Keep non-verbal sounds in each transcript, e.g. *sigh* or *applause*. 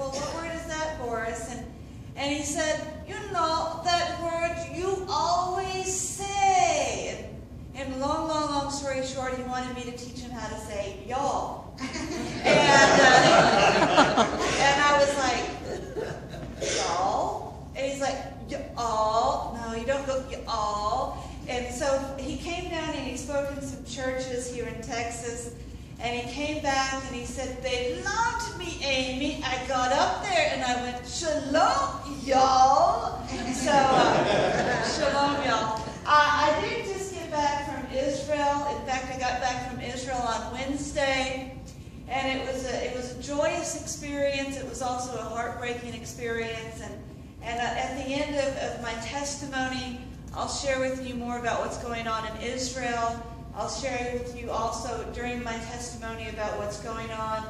well, what word is that for us? And, and he said, you know, that word you always say. And, and long, long, long story short, he wanted me to teach him how to say y'all. *laughs* and, uh, and I was like, y'all? And he's like, y'all? No, you don't go y'all. And so he came down and he spoke in some churches here in Texas. And he came back and he said, They loved me, Amy. I got up there and I went, Shalom, y'all. So, uh, shalom, y'all. Uh, I did just get back from Israel. In fact, I got back from Israel on Wednesday. And it was a, it was a joyous experience. It was also a heartbreaking experience. And, and uh, at the end of, of my testimony, I'll share with you more about what's going on in Israel. I'll share with you also during my testimony about what's going on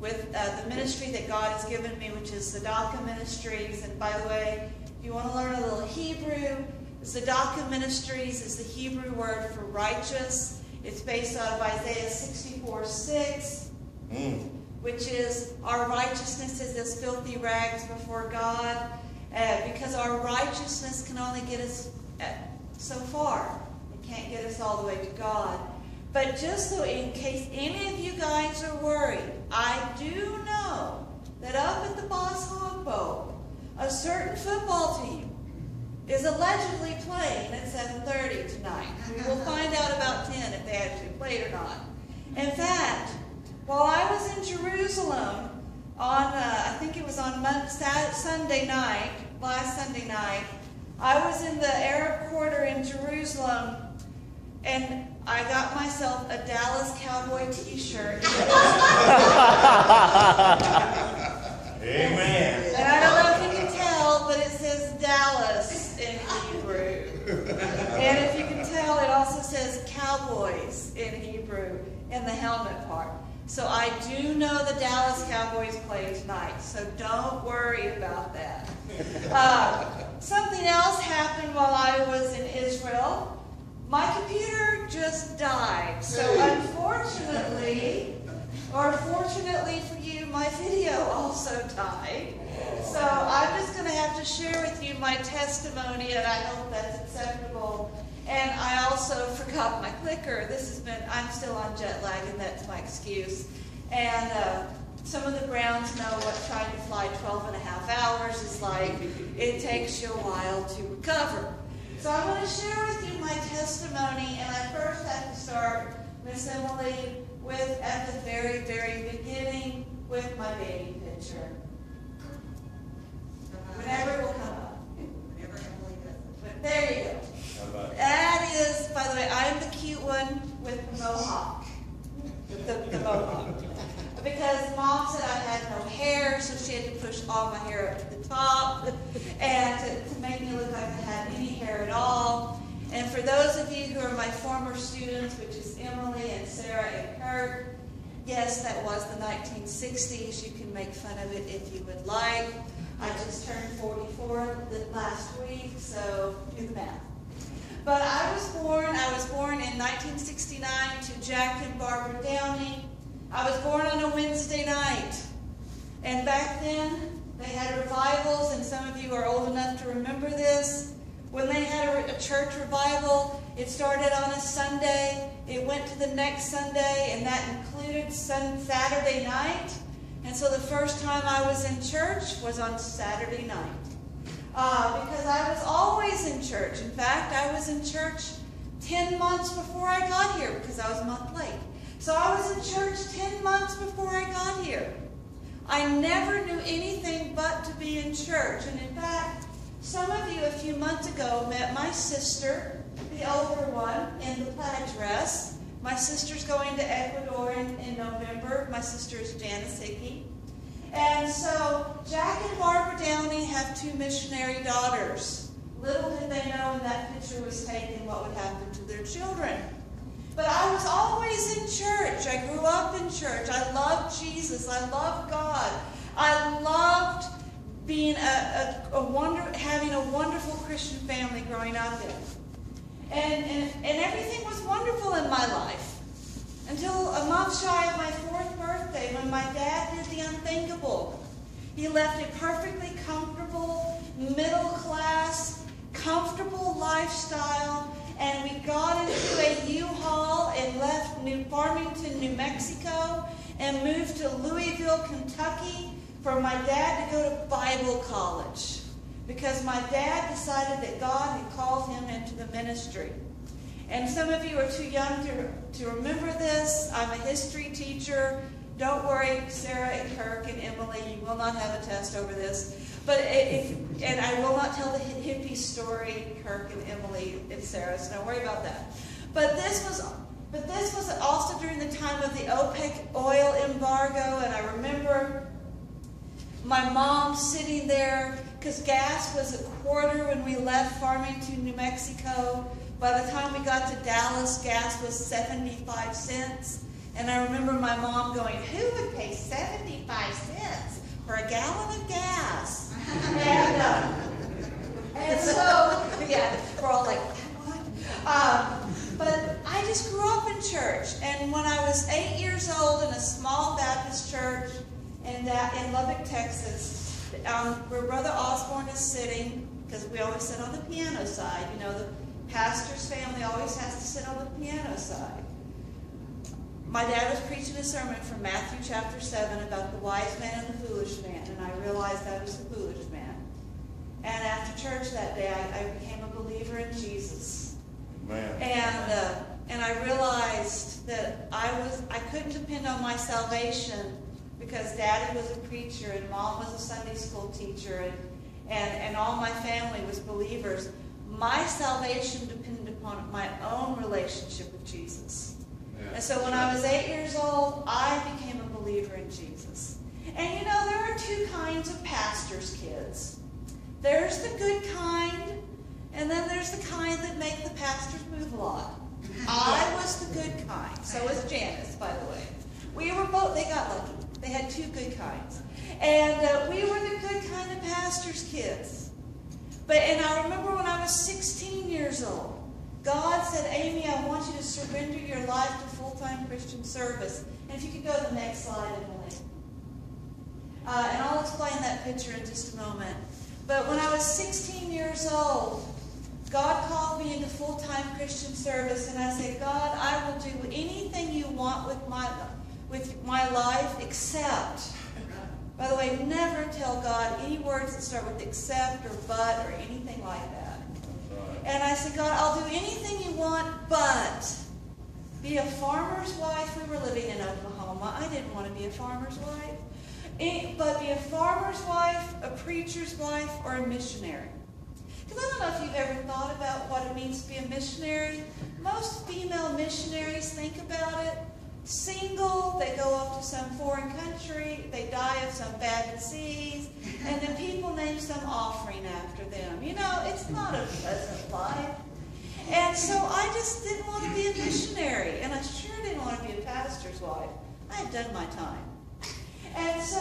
with uh, the ministry that God has given me, which is Tzedakah Ministries. And by the way, if you want to learn a little Hebrew, Tzedakah Ministries is the Hebrew word for righteous. It's based out of Isaiah 64 6, mm. which is our righteousness is as filthy rags before God, uh, because our righteousness can only get us uh, so far can't get us all the way to God. But just so in case any of you guys are worried, I do know that up at the Boss Hog Bowl, a certain football team is allegedly playing at 7.30 tonight. We will *laughs* find out about 10 if they actually played or not. In fact, while I was in Jerusalem on, uh, I think it was on Monday, Sunday night, last Sunday night, I was in the Arab Quarter in Jerusalem and I got myself a Dallas Cowboy t-shirt. *laughs* Amen. And I don't know if you can tell, but it says Dallas in Hebrew. And if you can tell, it also says Cowboys in Hebrew in the helmet part. So I do know the Dallas Cowboys play tonight, so don't worry about that. Uh, something else happened while I was in Israel. My computer just died. So unfortunately, or fortunately for you, my video also died. So I'm just going to have to share with you my testimony, and I hope that's acceptable. And I also forgot my clicker. This has been, I'm still on jet lag, and that's my excuse. And uh, some of the Browns know what trying to fly 12 and a half hours is like. It takes you a while to recover. So I want to share with you my testimony, and I first have to start, Miss Emily, with at the very, very beginning with my baby picture. Whenever it will come up. Whenever Emily does it. But there you go. That is, by the way, I'm the cute one with the mohawk. The, the mohawk. Because mom said I had no hair, so she had to push all my hair up to the top and to, to make me look like I had any hair at all. And for those of you who are my former students, which is Emily and Sarah and Kurt, yes, that was the 1960s. You can make fun of it if you would like. I just turned 44 last week, so do the math. But I was born, I was born in 1969 to Jack and Barbara Downey. I was born on a Wednesday night. And back then, they had revivals, and some of you are old enough to remember this. When they had a, a church revival, it started on a Sunday. It went to the next Sunday, and that included Saturday night. And so the first time I was in church was on Saturday night. Uh, because I was always in church. In fact, I was in church 10 months before I got here because I was a month late. So I was in church 10 months before I got here. I never knew anything but to be in church. And in fact, some of you a few months ago met my sister, the older one, in the plaid dress. My sister's going to Ecuador in, in November. My sister is Janice. And so Jack and Barbara Downey have two missionary daughters. Little did they know when that picture was taken what would happen to their children. But I was always in church. I grew up in church. I loved Jesus. I loved God. I loved being a, a, a wonder, having a wonderful Christian family growing up in. And, and, and everything was wonderful in my life. Until a month shy of my fourth birthday when my dad did the unthinkable. He left a perfectly comfortable, middle class, comfortable lifestyle, and we got into a U-Haul and left New Farmington, New Mexico, and moved to Louisville, Kentucky for my dad to go to Bible college because my dad decided that God had called him into the ministry. And some of you are too young to, to remember this. I'm a history teacher. Don't worry, Sarah and Kirk and Emily, you will not have a test over this. But if, and I will not tell the hippie story, Kirk and Emily and Sarah, so don't worry about that. But this was but this was also during the time of the OPEC oil embargo, and I remember my mom sitting there because gas was a quarter when we left Farmington, New Mexico. By the time we got to Dallas, gas was 75 cents. And I remember my mom going, who would pay 75 cents for a gallon of gas? and, uh, and so, yeah, we're all like, what? Um, but I just grew up in church. And when I was eight years old in a in, that, in Lubbock, Texas, um, where Brother Osborne is sitting, because we always sit on the piano side. You know, the pastor's family always has to sit on the piano side. My dad was preaching a sermon from Matthew chapter 7 about the wise man and the foolish man, and I realized I was the foolish man. And after church that day, I, I became a believer in Jesus. Man. And uh, and I realized that I was I couldn't depend on my salvation because daddy was a preacher and mom was a Sunday school teacher and, and, and all my family was believers. My salvation depended upon my own relationship with Jesus. Yeah. And so when I was eight years old, I became a believer in Jesus. And you know, there are two kinds of pastors' kids. There's the good kind, and then there's the kind that make the pastors move a lot. *laughs* I was the good kind. So was Janice, by the way. We were both, they got lucky. They had two good kinds. And uh, we were the good kind of pastor's kids. But And I remember when I was 16 years old, God said, Amy, I want you to surrender your life to full-time Christian service. And if you could go to the next slide, Emily. Uh, and I'll explain that picture in just a moment. But when I was 16 years old, God called me into full-time Christian service, and I said, God, I will do anything you want with my with my life except. By the way, never tell God any words that start with except or but or anything like that. And I said, God, I'll do anything you want, but be a farmer's wife. We were living in Oklahoma. I didn't want to be a farmer's wife. Eh, but be a farmer's wife, a preacher's wife, or a missionary. Because I don't know if you've ever thought about what it means to be a missionary. Most female missionaries think about it single, they go off to some foreign country, they die of some bad disease, and then people name some offering after them. You know, it's not a pleasant life. And so I just didn't want to be a missionary, and I sure didn't want to be a pastor's wife. I had done my time. And so,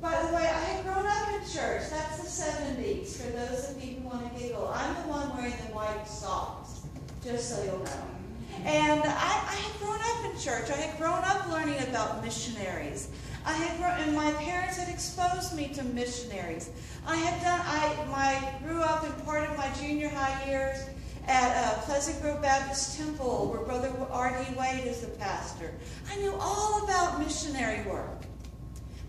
by the way, I had grown up in church. That's the 70s, for those of you who want to giggle. I'm the one wearing the white socks, just so you'll know. And I, I had grown up in church. I had grown up learning about missionaries. I had grown, and my parents had exposed me to missionaries. I had done, I my grew up in part of my junior high years at uh, Pleasant Grove Baptist Temple, where Brother R.D. Wade is the pastor. I knew all about missionary work,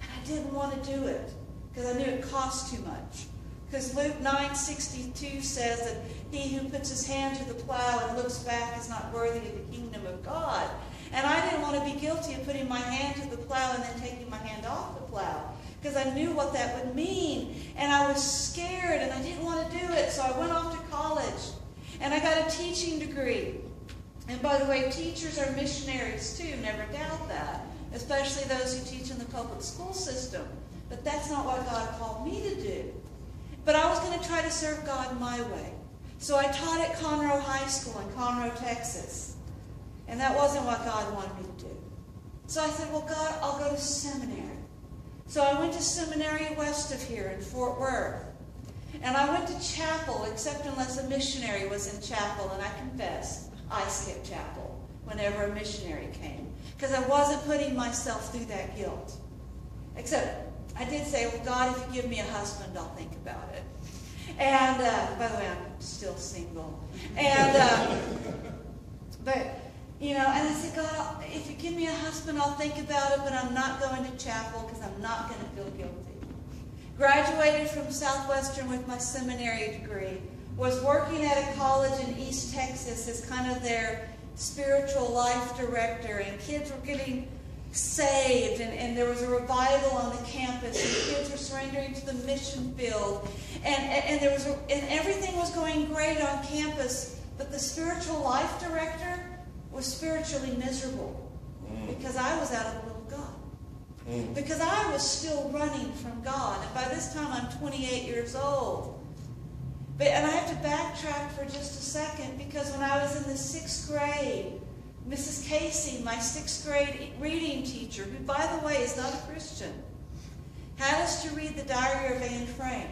and I didn't want to do it because I knew it cost too much. Because Luke 9:62 says that he who puts his hand to the plow and looks back is not worthy of the kingdom of God. And I didn't want to be guilty of putting my hand to the plow and then taking my hand off the plow because I knew what that would mean. And I was scared and I didn't want to do it. So I went off to college and I got a teaching degree. And by the way, teachers are missionaries too, never doubt that, especially those who teach in the public school system. But that's not what God called me to do. But I was going to try to serve God my way. So I taught at Conroe High School in Conroe, Texas. And that wasn't what God wanted me to do. So I said, well, God, I'll go to seminary. So I went to seminary west of here in Fort Worth. And I went to chapel, except unless a missionary was in chapel. And I confess, I skipped chapel whenever a missionary came. Because I wasn't putting myself through that guilt. Except I did say, well, God, if you give me a husband, I'll think about it. And uh, by the way, I'm still single. And uh, but you know, and I said, God, if you give me a husband, I'll think about it, but I'm not going to chapel because I'm not going to feel guilty. Graduated from Southwestern with my seminary degree. Was working at a college in East Texas as kind of their spiritual life director, and kids were getting saved, and, and there was a revival on the campus, and kids were surrendering to the mission field, and, and, and there was a, and everything was going great on campus, but the spiritual life director was spiritually miserable mm. because I was out of the will of God. Mm. Because I was still running from God, and by this time I'm 28 years old. But, and I have to backtrack for just a second because when I was in the sixth grade, Mrs. Casey, my sixth grade reading teacher, who, by the way, is not a Christian, had us to read the Diary of Anne Frank.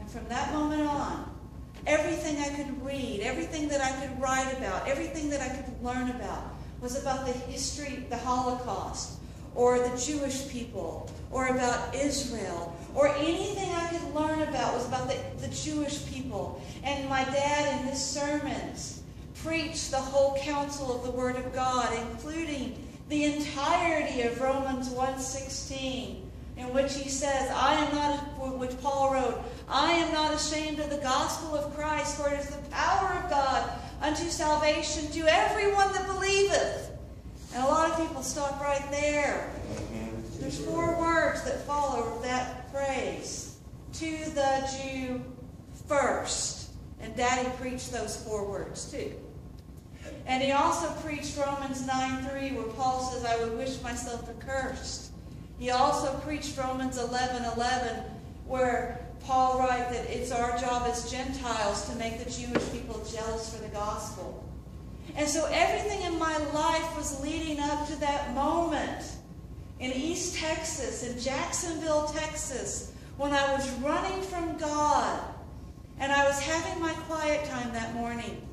And from that moment on, everything I could read, everything that I could write about, everything that I could learn about was about the history, the Holocaust, or the Jewish people, or about Israel, or anything I could learn about was about the, the Jewish people. And my dad in his sermons, preach the whole counsel of the Word of God, including the entirety of Romans 1.16, in which he says, I am not, which Paul wrote, I am not ashamed of the gospel of Christ, for it is the power of God unto salvation to everyone that believeth. And a lot of people stop right there. There's four words that follow that phrase. To the Jew first. And Daddy preached those four words too. And he also preached Romans 9.3 where Paul says, I would wish myself accursed. He also preached Romans 11.11 where Paul writes that it's our job as Gentiles to make the Jewish people jealous for the gospel. And so everything in my life was leading up to that moment in East Texas, in Jacksonville, Texas, when I was running from God and I was having my quiet time that morning.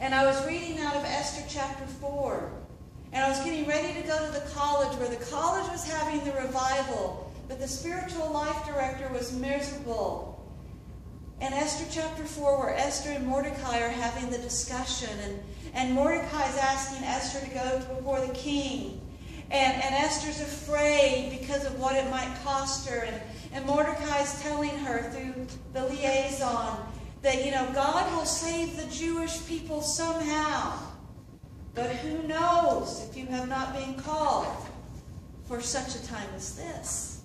And I was reading out of Esther chapter 4. And I was getting ready to go to the college where the college was having the revival, but the spiritual life director was miserable. And Esther chapter 4, where Esther and Mordecai are having the discussion, and, and Mordecai is asking Esther to go before the king. And, and Esther's afraid because of what it might cost her. And, and Mordecai is telling her through the liaison that, you know, God will save the Jewish people somehow. But who knows if you have not been called for such a time as this?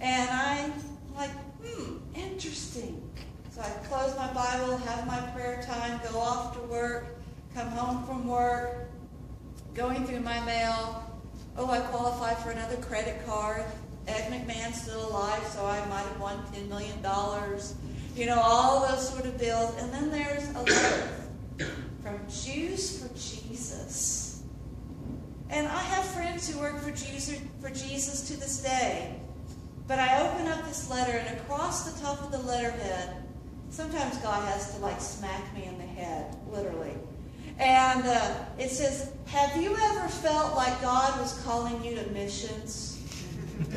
And I'm like, hmm, interesting. So I close my Bible, have my prayer time, go off to work, come home from work, going through my mail. Oh, I qualify for another credit card. Ed McMahon's still alive, so I might have won $10 million you know, all those sort of bills. And then there's a letter from Jews for Jesus. And I have friends who work for Jesus, for Jesus to this day. But I open up this letter, and across the top of the letterhead, sometimes God has to like smack me in the head, literally. And uh, it says, Have you ever felt like God was calling you to missions? *laughs*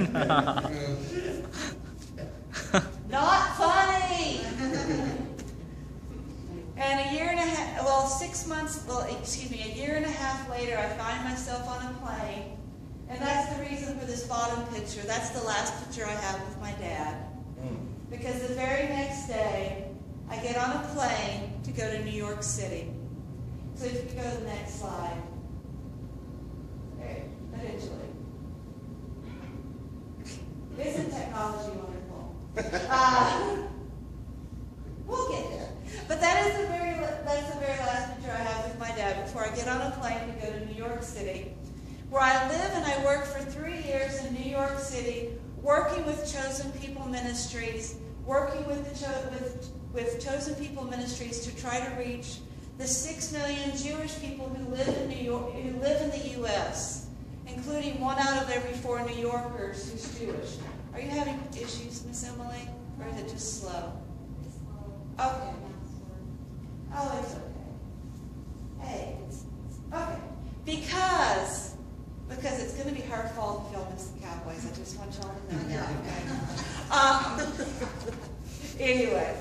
Not funny. and a year and a half, well, six months, well, excuse me, a year and a half later, I find myself on a plane. And that's the reason for this bottom picture. That's the last picture I have with my dad. Mm. Because the very next day, I get on a plane to go to New York City. So if you go to the next slide. There, eventually. Isn't technology wonderful? *laughs* Uh, we'll get there. But that is the very that's the very last picture I have with my dad before I get on a plane to go to New York City, where I live and I work for three years in New York City, working with Chosen People Ministries, working with the Cho- with with Chosen People Ministries to try to reach the six million Jewish people who live in New York, who live in the U.S., including one out of every four New Yorkers who's Jewish. Are you having issues, Miss Emily? Or is it just slow? Okay. Oh, it's okay. Hey, it's okay. Because, because it's going to be her fault if y'all miss the Cowboys. Cowboys. I just want y'all to know that. Okay? Um, anyway,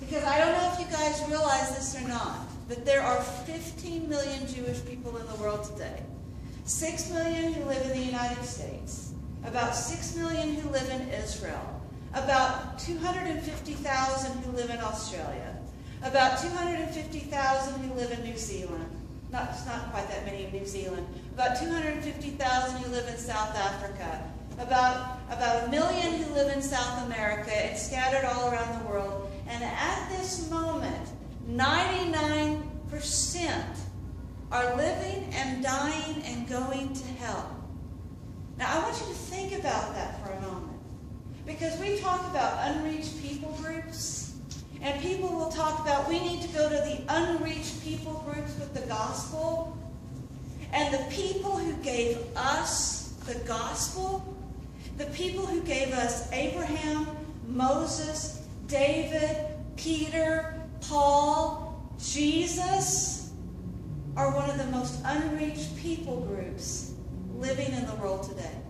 because I don't know if you guys realize this or not, but there are 15 million Jewish people in the world today. 6 million who live in the United States. About 6 million who live in Israel. About 250,000 who live in Australia. About 250,000 who live in New Zealand. Not, it's not quite that many in New Zealand. About 250,000 who live in South Africa. About, about a million who live in South America and scattered all around the world. And at this moment, 99% are living and dying and going to hell. Now, I want you to think about that for a moment. Because we talk about unreached people groups, and people will talk about we need to go to the unreached people groups with the gospel. And the people who gave us the gospel, the people who gave us Abraham, Moses, David, Peter, Paul, Jesus, are one of the most unreached people groups living in the world today.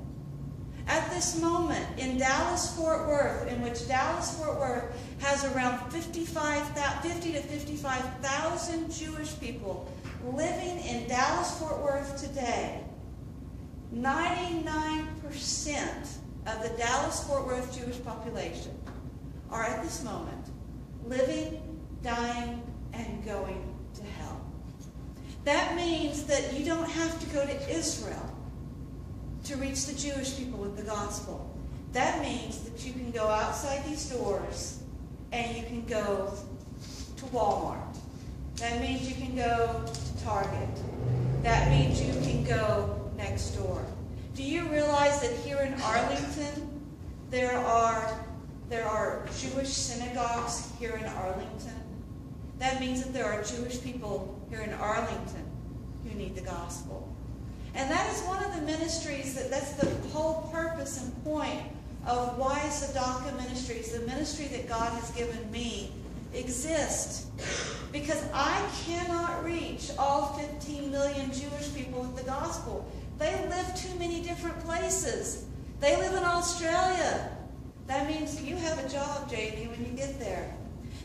At this moment, in Dallas, Fort Worth, in which Dallas, Fort Worth has around 55, 50 to 55,000 Jewish people living in Dallas, Fort Worth today, 99% of the Dallas, Fort Worth Jewish population are at this moment living, dying, and going to hell. That means that you don't have to go to Israel to reach the Jewish people with the gospel. That means that you can go outside these doors and you can go to Walmart. That means you can go to Target. That means you can go next door. Do you realize that here in Arlington, there are, there are Jewish synagogues here in Arlington? That means that there are Jewish people here in Arlington who need the gospel. And that is one of the ministries that that's the whole purpose and point of why Tzedakah Ministries, the ministry that God has given me, exists. Because I cannot reach all 15 million Jewish people with the gospel. They live too many different places. They live in Australia. That means you have a job, JD, when you get there.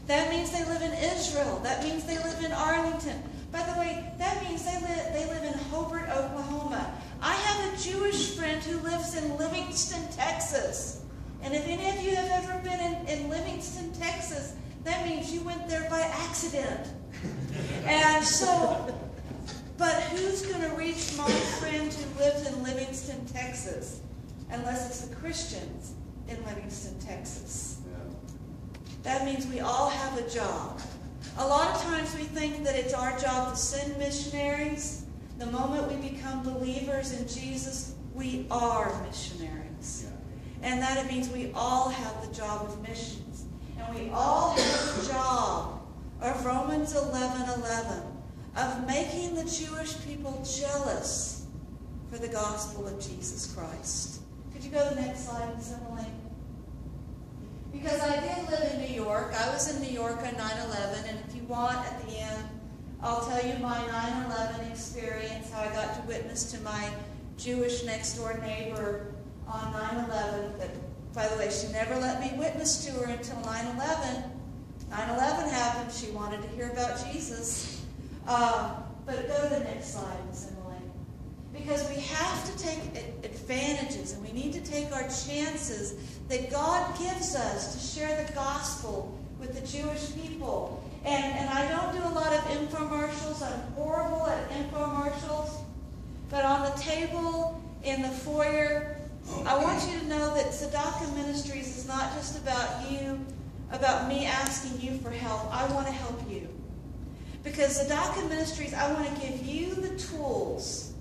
That means they live in Israel. That means they live in Arlington. By the way, that means they live, they live in Hobart, Oklahoma. I have a Jewish friend who lives in Livingston, Texas. And if any of you have ever been in, in Livingston, Texas, that means you went there by accident. *laughs* and so, but who's going to reach my friend who lives in Livingston, Texas, unless it's the Christians in Livingston, Texas? That means we all have a job. A lot of times we think that it's our job to send missionaries. The moment we become believers in Jesus, we are missionaries. And that it means we all have the job of missions. And we all have the job of Romans 11, 11, of making the Jewish people jealous for the gospel of Jesus Christ. Could you go to the next slide, Ms. Emily? Because I did live in New York. I was in New York on 9-11, and want, at the end, I'll tell you my 9-11 experience, how I got to witness to my Jewish next-door neighbor on 9-11. That, by the way, she never let me witness to her until 9-11. 9-11 happened. She wanted to hear about Jesus. Uh, but go to the next slide, Ms. Emily. Because we have to take advantages and we need to take our chances that God gives us to share the gospel with the Jewish people. And, and I don't do a lot of infomercials. I'm horrible at infomercials. But on the table in the foyer, I want you to know that Tzedakah Ministries is not just about you, about me asking you for help. I want to help you. Because Tzedakah Ministries, I want to give you the tools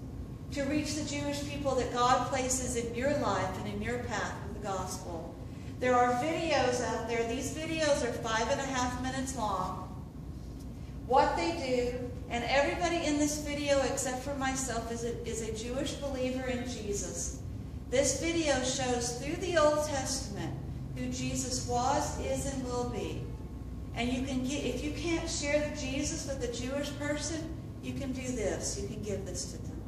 to reach the Jewish people that God places in your life and in your path with the gospel. There are videos out there. These videos are five and a half minutes long. What they do, and everybody in this video except for myself is a, is a Jewish believer in Jesus. This video shows through the Old Testament who Jesus was, is, and will be. And you can get, if you can't share Jesus with a Jewish person, you can do this. You can give this to them.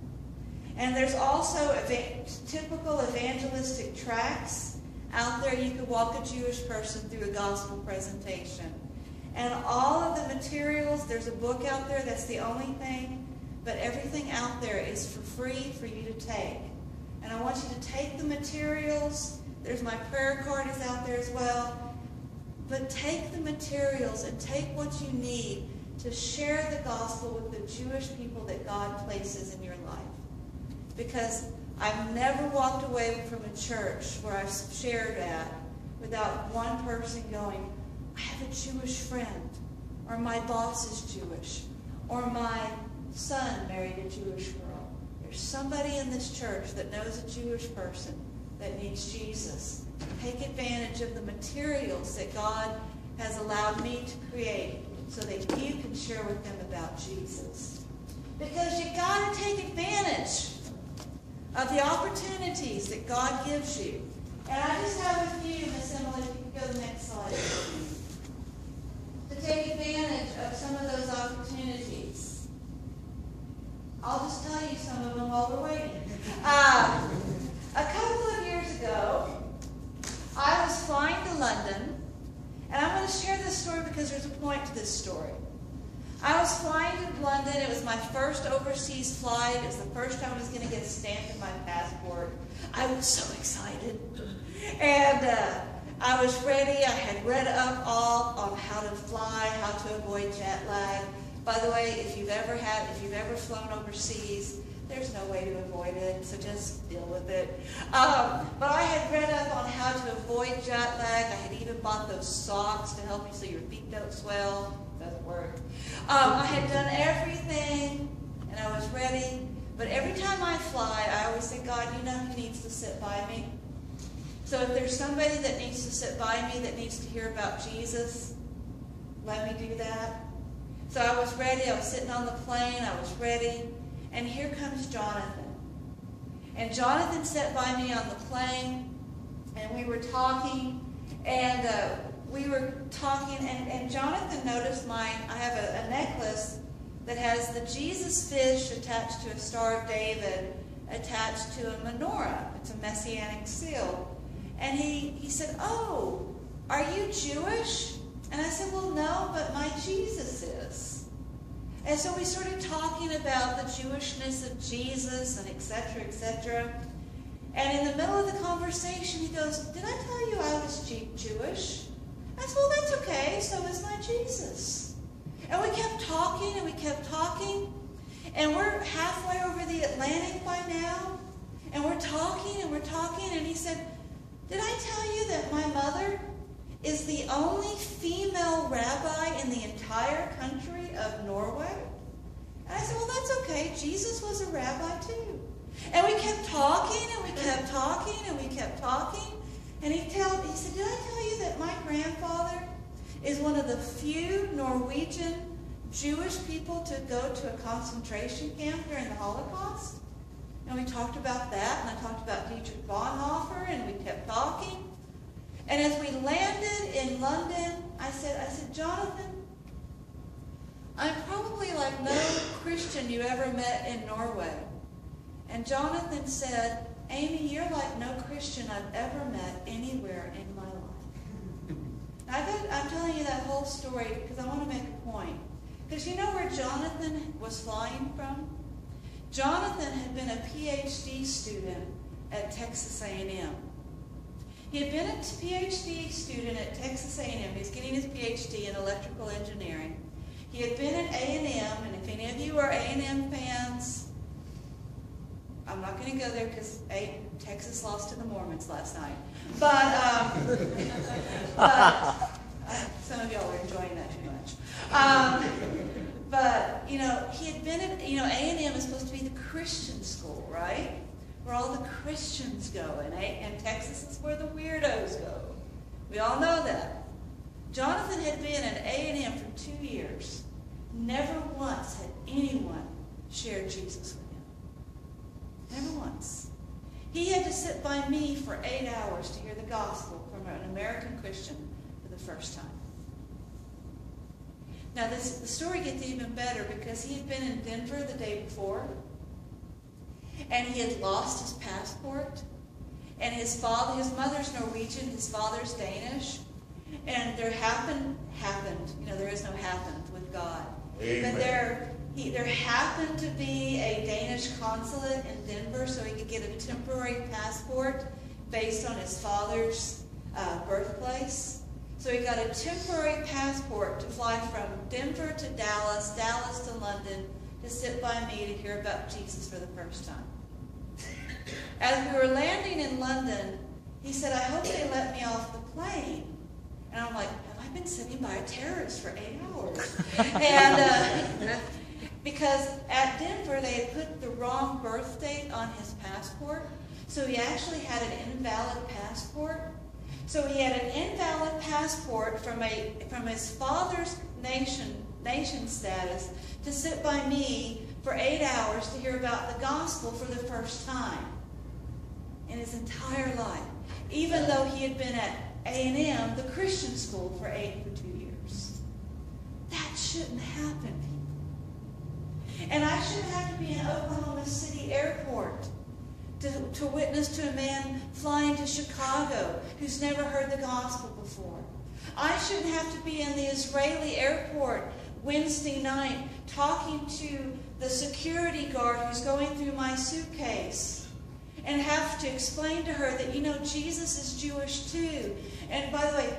And there's also typical evangelistic tracts out there. You could walk a Jewish person through a gospel presentation. And all of the materials, there's a book out there, that's the only thing, but everything out there is for free for you to take. And I want you to take the materials. There's my prayer card is out there as well. But take the materials and take what you need to share the gospel with the Jewish people that God places in your life. Because I've never walked away from a church where I've shared at without one person going, I have a Jewish friend, or my boss is Jewish, or my son married a Jewish girl. There's somebody in this church that knows a Jewish person that needs Jesus. Take advantage of the materials that God has allowed me to create so that you can share with them about Jesus. Because you got to take advantage of the opportunities that God gives you. And I just have a few, Miss Emily, if you can go to the next slide. Take advantage of some of those opportunities. I'll just tell you some of them while we're waiting. Uh, a couple of years ago, I was flying to London, and I'm going to share this story because there's a point to this story. I was flying to London. It was my first overseas flight. It was the first time I was going to get a stamp in my passport. I was so excited. And uh, I was ready. I had read up all on how to fly, how to avoid jet lag. By the way, if you've ever had, if you've ever flown overseas, there's no way to avoid it, so just deal with it. Um, but I had read up on how to avoid jet lag. I had even bought those socks to help you so your feet don't swell. Doesn't work. Um, I had done everything, and I was ready. But every time I fly, I always say, God, you know who needs to sit by me? So if there's somebody that needs to sit by me that needs to hear about Jesus, let me do that. So I was ready. I was sitting on the plane. I was ready. And here comes Jonathan. And Jonathan sat by me on the plane, and we were talking, and uh, we were talking, and, and Jonathan noticed mine. I have a, a necklace that has the Jesus fish attached to a Star of David, attached to a menorah. It's a messianic seal. And he, he said, Oh, are you Jewish? And I said, Well, no, but my Jesus is. And so we started talking about the Jewishness of Jesus and etc., etc. And in the middle of the conversation, he goes, Did I tell you I was Jewish? I said, Well, that's okay. So is my Jesus. And we kept talking and we kept talking. And we're halfway over the Atlantic by now. And we're talking and we're talking. And he said, Did I tell you that my mother is the only female rabbi in the entire country of Norway? And I said, Well, that's okay. Jesus was a rabbi too. And we kept talking and we kept talking and we kept talking. And he, tell, he said, Did I tell you that my grandfather is one of the few Norwegian Jewish people to go to a concentration camp during the Holocaust? And we talked about that, and I talked about Dietrich Bonhoeffer, and we kept talking. And as we landed in London, I said, I said, Jonathan, I'm probably like no Christian you ever met in Norway. And Jonathan said, Amy, you're like no Christian I've ever met anywhere in my life. *laughs* I I'm telling you that whole story because I want to make a point. Because you know where Jonathan was flying from? Jonathan had been a PhD student at Texas A&M. He had been a PhD student at Texas A&M. He's getting his PhD in electrical engineering. He had been at A&M, and if any of you are A&M fans, I'm not going to go there because Texas lost to the Mormons last night. But, um, *laughs* but uh, some of y'all are enjoying that too much. Um, but you know, he had been at you know A&M is supposed to be the Christian school, right? Where all the Christians go, and, and Texas is where the weirdos go. We all know that. Jonathan had been at A&M for two years. Never once had anyone shared Jesus with him. Never once. He had to sit by me for eight hours to hear the gospel from an American Christian for the first time. Now, this, the story gets even better because he had been in Denver the day before. and he had lost his passport. And his father, his mother's Norwegian, his father's Danish. And there happened, happened, you know, there is no happened with God. Amen. But there, he, there happened to be a Danish consulate in Denver so he could get a temporary passport based on his father's uh, birthplace. So he got a temporary passport to fly from Denver to Dallas, Dallas to London, to sit by me to hear about Jesus for the first time. As we were landing in London, he said, I hope they let me off the plane. And I'm like, have I been sitting by a terrorist for eight hours? and uh, because at Denver, they had put the wrong birth date on his passport. So he actually had an invalid passport. So he had an invalid passport from a from his father's nation nation status to sit by me for eight hours to hear about the gospel for the first time in his entire life, even though he had been at A&M, the Christian school, for eight for two years. That shouldn't happen. And I shouldn't have to be in Oklahoma City Airport to, to witness to a man flying to Chicago who's never heard the gospel before. I shouldn't have to be in the Israeli airport Wednesday night talking to the security guard who's going through my suitcase and have to explain to her that, you know, Jesus is Jewish too. And by the way,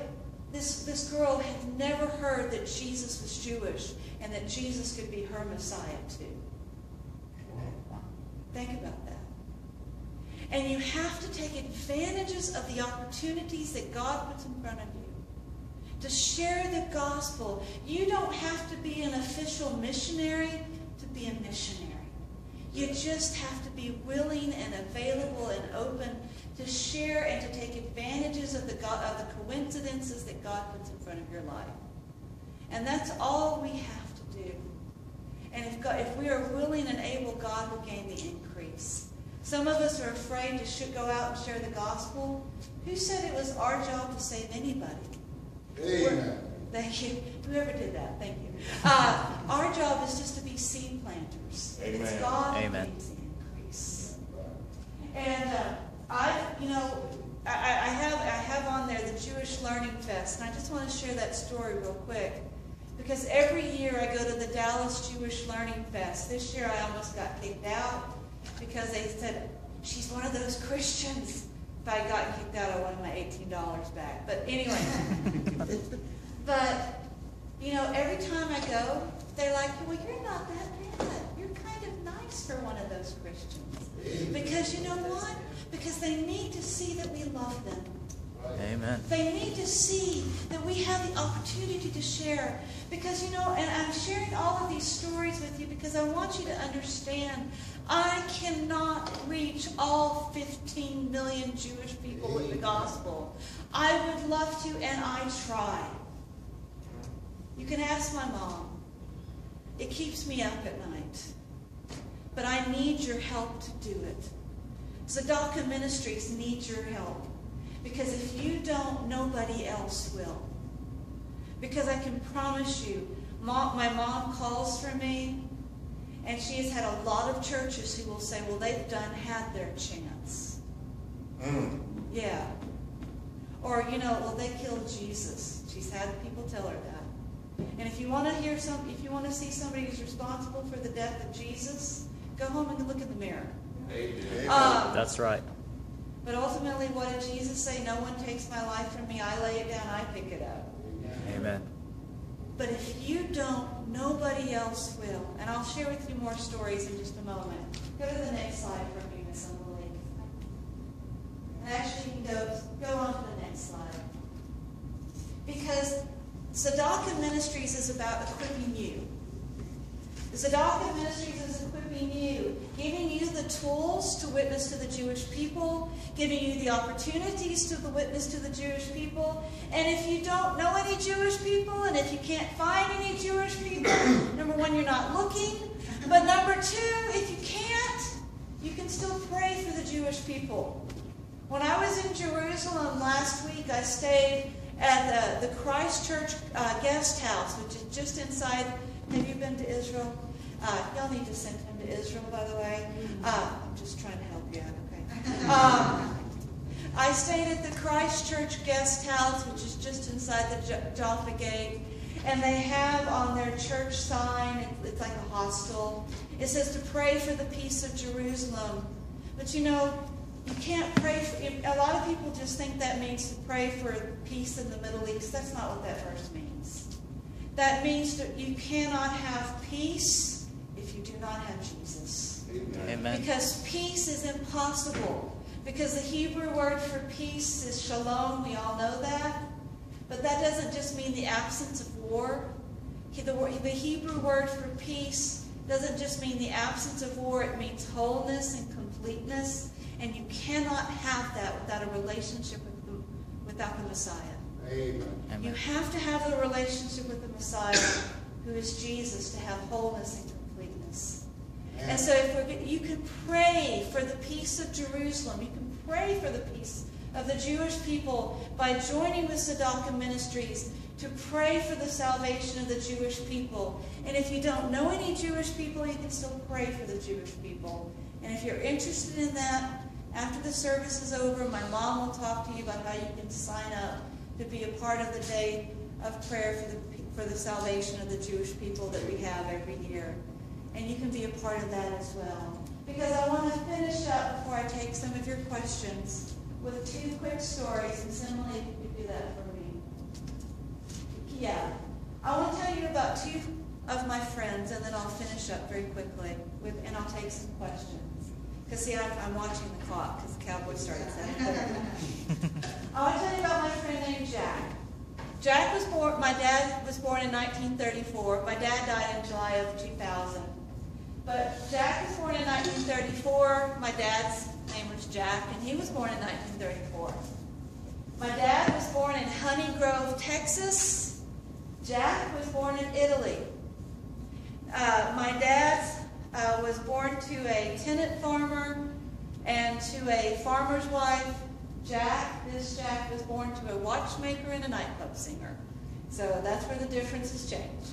this, this girl had never heard that Jesus was Jewish and that Jesus could be her Messiah too. Think about that. And you have to take advantages of the opportunities that God puts in front of you to share the gospel. You don't have to be an official missionary to be a missionary. You just have to be willing and available and open to share and to take advantages of the, God, of the coincidences that God puts in front of your life. And that's all we have to do. And if, God, if we are willing and able, God will gain the increase. Some of us are afraid to should go out and share the gospel. Who said it was our job to save anybody? Amen. Thank you. Whoever did that, thank you. Uh, our job is just to be seed planters. It's Amen. God who Amen. the increase. And uh, I, you know, I, I have I have on there the Jewish Learning Fest, and I just want to share that story real quick. Because every year I go to the Dallas Jewish Learning Fest. This year I almost got kicked out because they said, she's one of those Christians. If I got gotten kicked out, I wanted my $18 back. But anyway. *laughs* but, you know, every time I go, they're like, well, you're not that bad. You're kind of nice for one of those Christians. Because you know what? Because they need to see that we love them. Amen. They need to see that we have the opportunity to share. Because, you know, and I'm sharing all of these stories with you because I want you to understand I cannot reach all 15 million Jewish people with the gospel. I would love to, and I try. You can ask my mom. It keeps me up at night. But I need your help to do it. Tzedakah Ministries needs your help. Because if you don't, nobody else will. Because I can promise you, my mom calls for me, and she has had a lot of churches who will say, well, they've done had their chance. Mm. Yeah. Or, you know, well, they killed Jesus. She's had people tell her that. And if you want to hear some, if you want to see somebody who's responsible for the death of Jesus, go home and look in the mirror. Amen. Um, That's right. But ultimately, what did Jesus say? No one takes my life from me. I lay it down, I pick it up. Amen. But if you don't, nobody else will. And I'll share with you more stories in just a moment. Go to the next slide for me, Miss Emily. And actually, you can go, go on to the next slide. Because Tzedakah Ministries is about equipping you. Tzedakah Ministries equipping you, giving you the tools to witness to the Jewish people, giving you the opportunities to the witness to the Jewish people. And if you don't know any Jewish people, and if you can't find any Jewish people, *coughs* number one, you're not looking. But number two, if you can't, you can still pray for the Jewish people. When I was in Jerusalem last week, I stayed at the, the Christ Church uh, guest house, which is just inside. Have you been to Israel? Uh, y'all need to send him to Israel, by the way. Uh, I'm just trying to help you out, okay? Um, I stayed at the Christ Church Guest House, which is just inside the Jaffa Gate, and they have on their church sign, it's like a hostel, it says to pray for the peace of Jerusalem. But you know, you can't pray for, a lot of people just think that means to pray for peace in the Middle East. That's not what that verse means. That means that you cannot have peace if you do not have Jesus. Amen. Amen. Because peace is impossible. Because the Hebrew word for peace is shalom, we all know that. But that doesn't just mean the absence of war. The, the Hebrew word for peace doesn't just mean the absence of war, it means wholeness and completeness. And you cannot have that without a relationship with the, without the Messiah. Amen. You have to have the relationship with the Messiah, who is Jesus, to have wholeness and completeness. And so if you can pray for the peace of Jerusalem. You can pray for the peace of the Jewish people by joining with Tzedakah Ministries to pray for the salvation of the Jewish people. And if you don't know any Jewish people, you can still pray for the Jewish people. And if you're interested in that, after the service is over, my mom will talk to you about how you can sign up to be a part of the day of prayer for the, for the salvation of the Jewish people that we have every year. And you can be a part of that as well. Because I want to finish up before I take some of your questions with two quick stories, and Simile, if you could do that for me. Yeah. I want to tell you about two of my friends, and then I'll finish up very quickly, with, and I'll take some questions. Because, see, I'm, I'm watching the clock, because the Cowboys started at 7:30. *laughs* I want to tell you about my friend named Jack. Jack was born, my dad was born in 1934. My dad died in July of 2000. But Jack was born in 1934. My dad's name was Jack, and he was born in 1934. My dad was born in Honey Grove, Texas. Jack was born in Italy. Uh, my dad uh, was born to a tenant farmer and to a farmer's wife. Jack, this Jack, was born to a watchmaker and a nightclub singer. So that's where the differences change.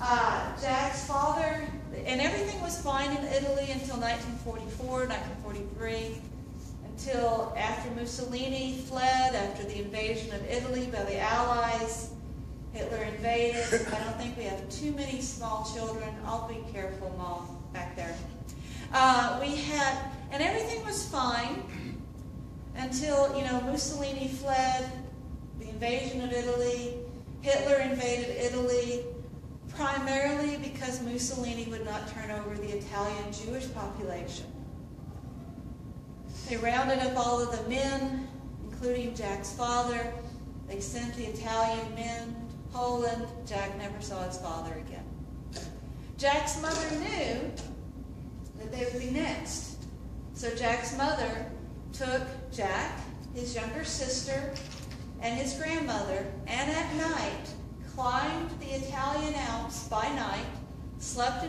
Uh, Jack's father, and everything was fine in Italy until 1944, 1943, until after Mussolini fled after the invasion of Italy by the Allies. Hitler invaded. I don't think we have too many small children. I'll be careful, Mom, back there. Uh, we had, and everything was fine until, you know, Mussolini fled, the invasion of Italy. Hitler invaded Italy primarily because Mussolini would not turn over the Italian Jewish population. They rounded up all of the men, including Jack's father. They sent the Italian men to Poland. Jack never saw his father again. Jack's mother knew that they would be next. So Jack's mother took Jack, his younger sister, and his grandmother, and at night climbed the Italian Alps by night, slept in